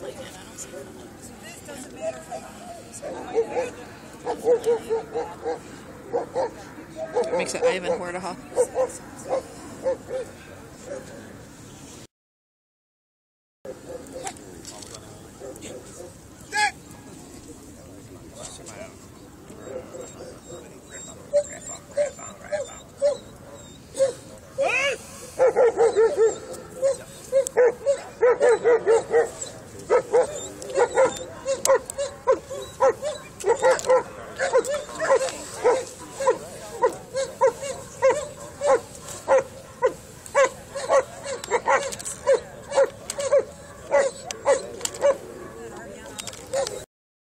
It's like that. I don't see This doesn't matter if It makes it Ivan Hordahoff. Woo!